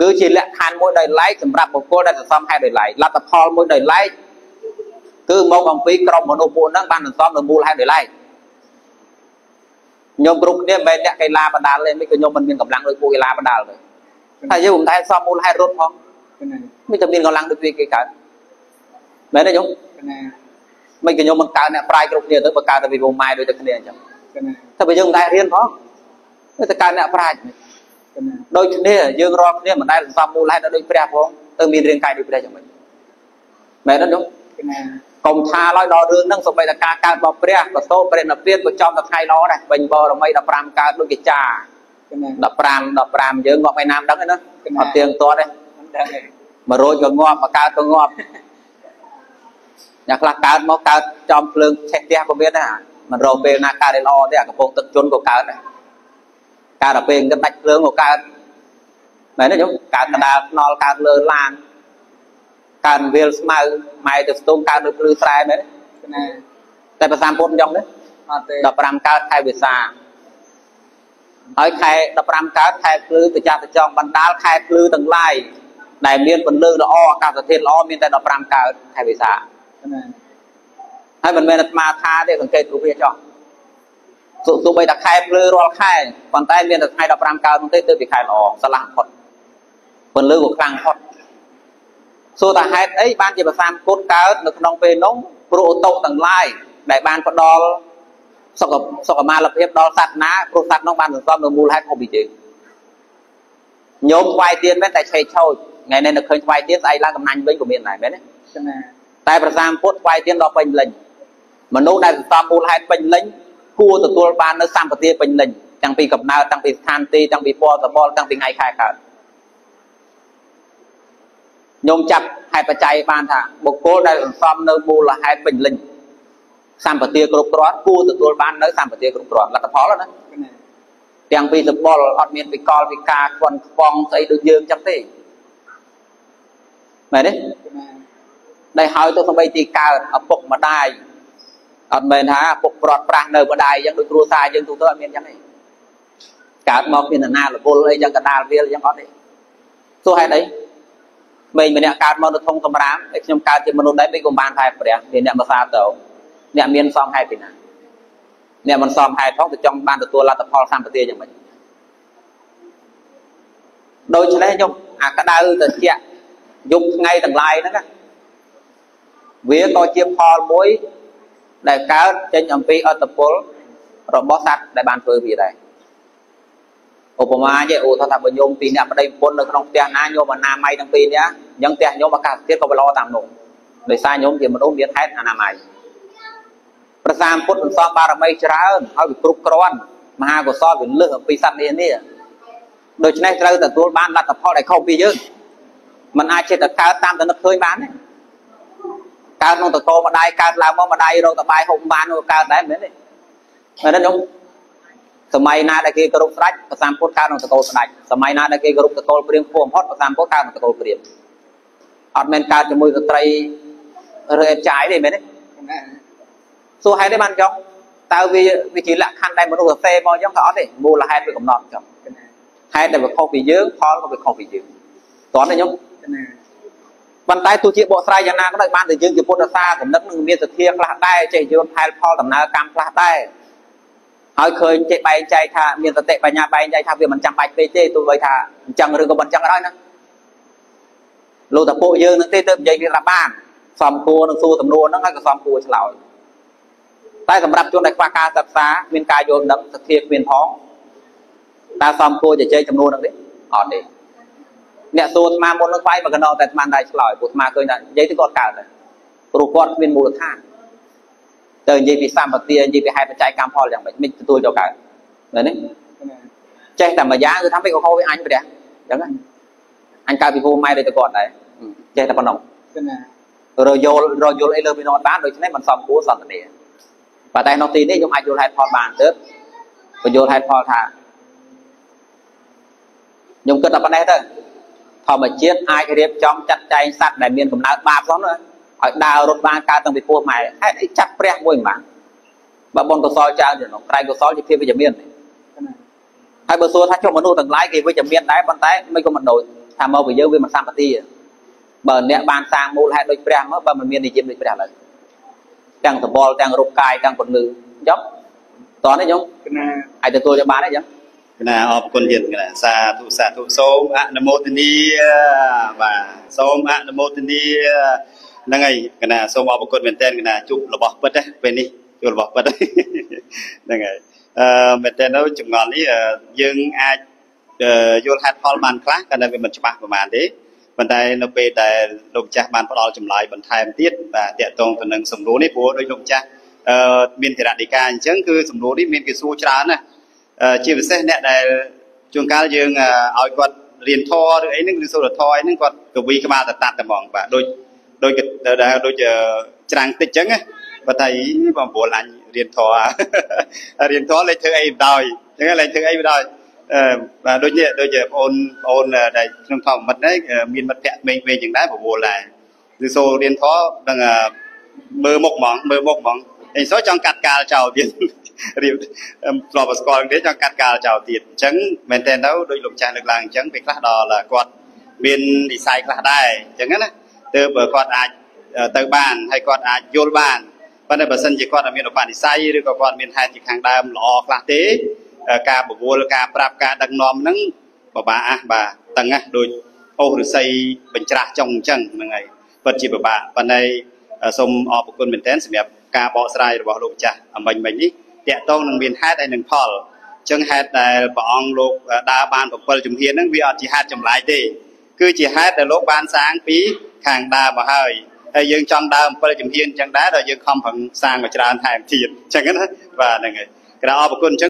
គឺជាលក្ខខណ្ឌមួយដោយឡែកសម្រាប់បុគ្គលដែលសន្សំហេតុដោយឡែកលទ្ធផលមួយដោយឡែកគឺមកអំពីក្រុមមនុស្សពួកហ្នឹងបានសន្សំនៅមូលហេតុដោយឡែកខ្ញុំគ្រប់គ្នាមិនមែនអ្នកកីឡាបដាល់ទេមិនក៏ខ្ញុំមិនមានកម្លាំងដូចពួកកីឡាបដាល់ទេតែយើងមិនតែសមមូលហេតុរត់ផងមិនតែមានកម្លាំងដូចវាគេកើត មែនទេខ្ញុំមិនក៏ខ្ញុំមិនកើតអ្នកប្រាយគ្រប់គ្នាទៅបើកើតតែពីពុំម៉ែដូចតែគ្នាអញ្ចឹងតែបើយើងមិនតែរៀនផងទៅកើតអ្នកប្រាជ្ញដូចគ្នាយើងរាល់គ្នាមិនដែលសមមូលហេតុដូចព្រះផងទៅមានរាងកាយដូចព្រះចឹងមិនមែនទេខ្ញុំកុំថាឡើយដល់រឿងហ្នឹងសូម្បីតែការកើតរបស់ព្រះបសូរព្រះនិព្វានក៏ចំតែថ្ងៃល្អដែរវិញបរមី15កើតដូចជាចា15 15យើងងាប់ឯណាមដឹងទេណាអត់ទៀងទាត់ទេ100ក៏ងាប់មកកើតក៏ងាប់ អ្នកខ្លះកើតមកកើតចំភ្លើងឆេះផ្ទះក៏មានដែរមិនរកពេលណាកើតល្អទេអាកំពង់ទឹកជន់ក៏កើតដែរកើតដល់ពេលគិតដាច់ភ្លើងក៏កើតមែនទេខ្ញុំកើតកដាលខ្នល់កើតលើឡានកើតវាលស្មៅម៉ែទៅស្ទុំកើតនៅភ្លឺស្រែមែនទេណាតែប្រសាពុទ្ធអញ្ចឹងទេអត់ទេ15កើតខែវិសាហើយខែ15កើតខែភ្លឺទៅចាស់ទៅចង់បណ្ដាលខែភ្លឺទាំងឡាយដែលមានពន្លឺល្អអាកាសធាតុល្អមានតែ15កើតខែវិសាណា ហើយមិនមែនអាត្មាថាទេសង្កេតរូបវាចោះទោះបីតែខែភ្លឺរាល់ខែប៉ុន្តែមានតែថ្ងៃ15កើតនោះទេទៅពីខែល្អឆ្លាស់ផុតពន្លឺក៏ខ្លាំងផុតសួរថាហេតុអីបានជាប្រសាមគុណកើតនៅក្នុងពេលនោះព្រោះឧតុទាំងឡាយដែលបានផ្ដល់សុខសុខមាលភាពដល់សត្វណាព្រោះសត្វនោះបានសន្សំនៅមូលហេតុខុសពីយើងញោមថ្វាយទៀនមែនតែឆេកឆោចថ្ងៃនេះនៅឃើញថ្វាយទៀនស្អែកឡើងកំណាញ់វិញក៏មានដែរមែនទេ តែប្រសាមពុទ្ធថ្វាយទៀនដល់ពេញលេញមនុស្សដែលសន្សំមូលហេតុពេញលេញគួរទទួលបាននៅសម្បទាពេញលេញតាំងពីកំណើតតាំងពីស្ថានទីតាំងពីពណ៌សម្បល់តាំងពីថ្ងៃខែកើតខ្ញុំចាប់ហេតុបច្ច័យបានថាបុគ្គលដែលសន្សំនៅមូលហេតុពេញលេញសម្បទាគ្រប់គ្រាន់គួរទទួលបាននៅសម្បទាគ្រប់គ្រាន់លទ្ធផលណាទាំងពីសម្បល់អត់មានវិកលវិការខ្វន់ខ្វងស្អីដូចយើងចឹងទេមែនទេ ដែលហើយទៅសំបីទីកើតឪពុកម្ដាយអត់មែនថាឪពុកព្រាត់ប្រាស់នៅម្ដាយចឹងដូចគ្រួសារយើងទូទៅអត់មានចឹងទេកើតមកមានណារវល់អីចឹងកដាលវាលចឹងអត់ទេសួរហេតុអីក្មេងម្នាក់កើតមកនៅធំសម្រាមតែខ្ញុំកើតជាមនុស្សដែរមិនក៏បានថែព្រះវាអ្នកមកសាទៅអ្នកមានសំហេតុពីណាអ្នកមិនសមហេតុផងទៅចង់បានទទួលលទ្ធផលសម្បទាយ៉ាងម៉េចដូច្នេះខ្ញុំអាក្តៅទៅជាយប់ថ្ងៃទាំងឡាយហ្នឹង វាក៏ជាផលមួយដែលកើតចេញអំពីអត្តពលរបស់សត្វដែលបានធ្វើវាដែរឧបមាចេះអូថាថាបើញោមពីរអ្នកប្តីប្រពន្ធនៅក្នុងផ្ទះណាញោមអនាម័យទាំងពីរនាក់អញ្ចឹងផ្ទះញោមអាកាសធាតុក៏ល្អតាមនោះដោយសារញោមជាមនុស្សមានហេតុអនាម័យប្រសាមពុទ្ធសន្សំបារមីច្រើនហើយវាគ្រប់គ្រាន់មហាកុសលវាលើសអំពីសត្វនានាដូច្នេះត្រូវទទួលបានលទ្ធផលដែលខុសពីយើងมันអាចចិត្តទៅកើតតាមតែនឹកឃើញបានទេ កើតក្នុងតកោម្ដាយកើតឡើងមកម្ដាយរកតបាយហូបបានក៏កើតដែរមែនទេមែនទេខ្ញុំសម័យណាដែលគេគោរពស្ដេចប្រសាមពុទ្ធកើតក្នុងតកូលស្ដេចសម័យណាដែលគេគោរពតកូលព្រាមខ្ពស់បំផុតប្រសាមពុទ្ធកើតក្នុងតកូលព្រាមអត់មែនកើតជាមួយស្ត្រីរើអេតចាយទេមែនទេសួរហេតុទេបានចង់តើវាវាជាលក្ខខណ្ឌដែលមនុស្សសរសេរមកអញ្ចឹងក៏អត់ទេមូលហេតុវាកំណត់ចង់ហេតុដែលវាខុសពីយើងផលក៏វាខុសពីយើងតោះទេខ្ញុំ ប៉ុន្តែទោះជាបកស្រាយយ៉ាងណាក៏ដោយបានតែយើងជាពុទ្ធសាសនាកំណត់នឹងមានសទ្ធាខ្លះដែរចេះយល់ផែលផលដំណើរកម្មខ្លះដែរហើយឃើញចេះបែងចែកថាមានសតិបញ្ញាបែងចែកថាវាមិនចាំបាច់ពេកទេទោះបីថាអញ្ចឹងឬក៏មិនអញ្ចឹងក៏ដោយណាលោកតាពួកយើងនឹងទេទៅនិយាយវាថាបានសំគួរនឹងសួរសំណួរហ្នឹងហើយក៏សំគួរឆ្លើយតែសម្រាប់ជនដែលខ្វះការសិក្សាមានការយល់ដឹងសទ្ធាគ្មានផងតើសំគួរជជែកចំនួនហ្នឹងទេអត់ទេ អ្នកសួរស្មាមុននឹងស្វ័យមកកណោតែស្មានដែរឆ្លើយពួកស្មាឃើញថានិយាយទៅគាត់កើតដែរព្រោះគាត់គ្មានមូលដ្ឋានទៅនិយាយពីសម្បទានិយាយពីហេតុបច្ច័យកម្មផលយ៉ាងម៉េចមិនទទួលយកកើតមែនទេចេះតែមួយយ៉ាងគឺថាមិនក៏ហៅវាអញព្រះអញ្ចឹងអញកើតពីពូម៉ែដូចតែគាត់ដែរចេះតែប៉ុណ្ណឹងរយល់រយល់អីលើពីនោះបានដូច្នេះមិនសមគួរសន្តានាប៉ុន្តែនៅទីនេះខ្ញុំអាចយល់ហេតុផលបានទៅបញ្យល់ហេតុផលថាខ្ញុំគិតតែប៉ុណ្ណេះទៅ ធម្មជាតិអាចរៀបចំចាត់ចែងសត្វដែលមានកំណើតបាបផងណាឲ្យដើររត់បានកើតតាំងពីពោះម៉ែហេតុអីចាត់ព្រះមួយមិនបានបើបុណ្យកុសលច្រើនទៅនោះក្រៃកុសលជាភាពវិជ្ជមានហើយបើសួរថាចុះមនុស្សទាំងឡាយគេវិជ្ជមានដែរប៉ុន្តែមិនក៏មិនដូចថាមកពីយើងវាមិនសម្បទាបើអ្នកបានសាងមូលហេតុដូចព្រះមកបើមិនមាននិយមដូចព្រះឡើយទាំងសបល់ទាំងរូបកាយទាំងពលឺចុះតនេះខ្ញុំគណៈអាចទទួលយកបានទេអញ្ចឹង គណៈអរគុណទៀតគណៈសាធុសាធុសូមអនុមោទនាបាទសូមអនុមោទនាហ្នឹងហើយគណៈសូមអរគុណមែនតើគណៈជួបរបស់ពិតណាពេលនេះជួបរបស់ពិតហ្នឹងហើយអឺមែនតើនៅចម្ងល់នេះអឺយើងអាចអឺយល់ហេតុផលបានខ្លះក៏នៅវាមិនច្បាស់ប្រហែលទេប៉ុន្តែនៅពេលដែលលោកម្ចាស់បានផ្ដល់ចម្លើយបន្ថែមទៀតបាទតកតងទៅនឹងសំណួរនេះព្រោះដោយលោកម្ចាស់អឺមានធរណីកាអញ្ចឹងគឺសំណួរនេះមានគេសួរច្រើនណាស់អឺ ជាពិសេសអ្នកដែលជួនកាលយើងអឺឲ្យគាត់រៀនធរឬអីហ្នឹងឬសូត្រធរអីហ្នឹងគាត់កវីក្បាលតតាត់តែហ្មងបាទដូចដូចដែលដូចច្រាំងតិចអញ្ចឹងណាបើតែបងប្អូនអញរៀនធររៀនធរលេចធ្វើអីមិនដោយអញ្ចឹងលេចធ្វើអីមិនដោយអឺបាទដូចនេះដូចបងអូនបងអូនដែលក្នុងធម្មមិត្តហ្នឹងមានមិត្តភក្តិក្មេងៗអញ្ចឹងដែរប្រមូលដែរឬសូរៀនធរនឹងមើលមុខហ្មងមើលមុខហ្មងអីសូចង់កាត់កាលចោលទៀត រៀបធ្លាប់ស្គាល់គ្នាចង់កាត់កាលចោលទៀតអញ្ចឹងមែនតើទៅដោយលោកចាស់លើកឡើងអញ្ចឹងពេលខ្លះដល់គាត់មាននិស័យខ្លះដែរអញ្ចឹងណាទើបគាត់អាចទៅបានហើយគាត់អាចយល់បានប៉ុន្តែបើសិនជាគាត់មានឧបនិស្ស័យឬក៏គាត់មានហេតុជាខាងដើមល្អខ្លះទេ ការបវល់ការប្រាប់ការដឹកនាំហ្នឹងបបាអះបាទតឹងណាដូចអូសឫស្សីបញ្ច្រាស់ចុងអញ្ចឹងហ្នឹងហើយពិតជាបបាប៉ុន្តែសូមអរគុណមែនទែនសម្រាប់ការបកស្រាយរបស់លោកម្ចាស់អមិញមិញនេះ តកតងនឹងមានហេតុហើយនឹងផលអញ្ចឹងហេតុដែលព្រះអង្គលោកដើរបាន7ជំហានហ្នឹងវាអត់ជាហេតុចម្លែកទេគឺជាហេតុដែលលោកបានសាងពីខាងដើមមកហើយហើយយើងចង់ដើរ7ជំហានអញ្ចឹងដែរដល់យើងខំប្រឹងសាងមកច្រើនថែមទៀតអញ្ចឹងណាបាទហ្នឹងហើយក្រៅអរគុណអញ្ចឹង